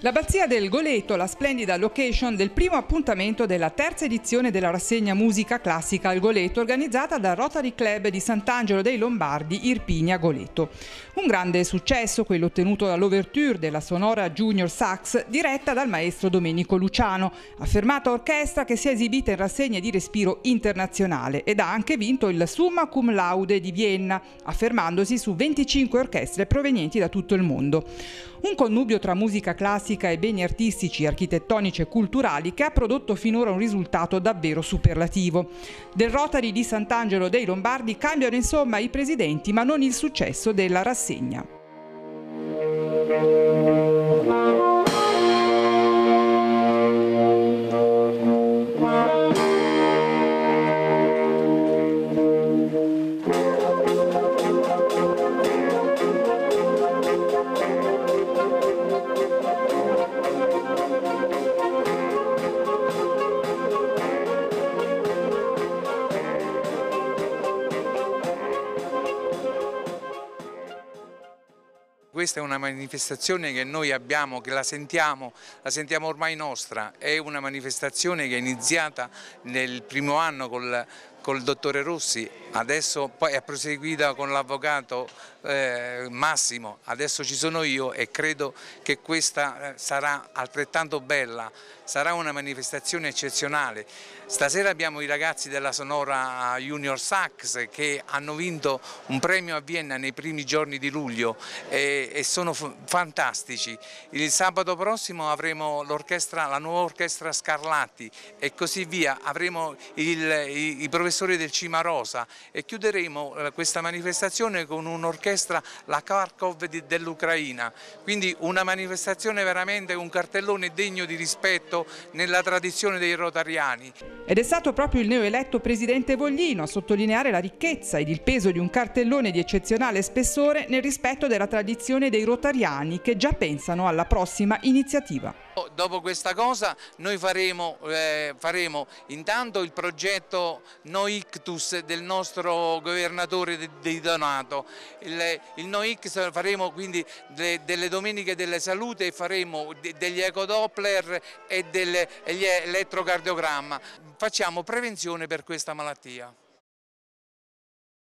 L'abbazia del Goleto, la splendida location del primo appuntamento della terza edizione della rassegna musica classica al Goleto organizzata dal Rotary Club di Sant'Angelo dei Lombardi Irpinia Goleto. Un grande successo quello ottenuto dall'ouverture della sonora Junior Sax diretta dal maestro Domenico Luciano, affermata orchestra che si è esibita in rassegne di respiro internazionale ed ha anche vinto il Summa Cum Laude di Vienna, affermandosi su 25 orchestre provenienti da tutto il mondo. Un connubio tra musica classica e beni artistici, architettonici e culturali che ha prodotto finora un risultato davvero superlativo. Del Rotary di Sant'Angelo dei Lombardi cambiano insomma i presidenti ma non il successo della rassegna. Questa è una manifestazione che noi abbiamo, che la sentiamo, la sentiamo ormai nostra, è una manifestazione che è iniziata nel primo anno col, col dottore Rossi, adesso poi è proseguita con l'avvocato eh, Massimo, adesso ci sono io e credo che questa eh, sarà altrettanto bella, sarà una manifestazione eccezionale. Stasera abbiamo i ragazzi della Sonora Junior Sax che hanno vinto un premio a Vienna nei primi giorni di luglio e, e sono fantastici. Il sabato prossimo avremo la nuova orchestra Scarlatti e così via, avremo il, i, i professori del Cimarosa e chiuderemo eh, questa manifestazione con un'orchestra, la Kharkov dell'Ucraina, quindi una manifestazione veramente un cartellone degno di rispetto nella tradizione dei rotariani. Ed è stato proprio il neoeletto presidente Voglino a sottolineare la ricchezza ed il peso di un cartellone di eccezionale spessore nel rispetto della tradizione dei rotariani che già pensano alla prossima iniziativa. Dopo questa cosa noi faremo, eh, faremo intanto il progetto No Ictus del nostro governatore di Donato, il, il No faremo quindi de, delle domeniche delle salute e faremo de, degli ecodoppler e degli elettrocardiogramma, facciamo prevenzione per questa malattia.